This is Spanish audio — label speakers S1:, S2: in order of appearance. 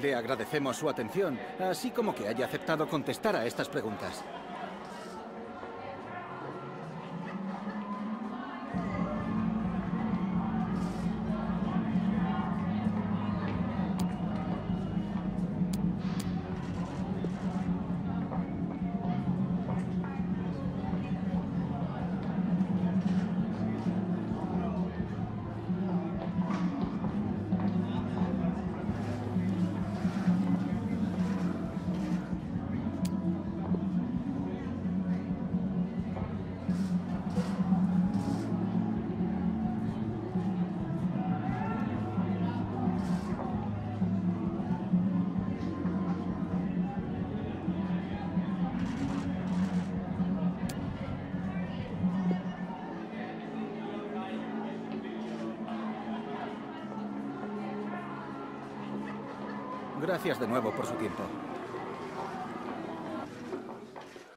S1: Le agradecemos su atención, así como que haya aceptado contestar a estas preguntas. Gracias de nuevo por su tiempo.